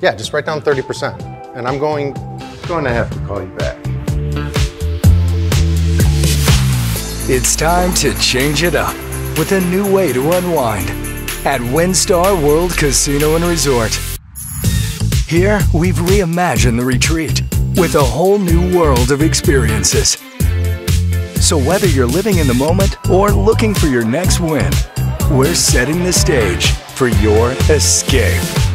Yeah, just write down 30%. And I'm going, Going to have to call you back. It's time to change it up with a new way to unwind at WinStar World Casino and Resort. Here, we've reimagined the retreat with a whole new world of experiences. So whether you're living in the moment or looking for your next win, we're setting the stage for your escape.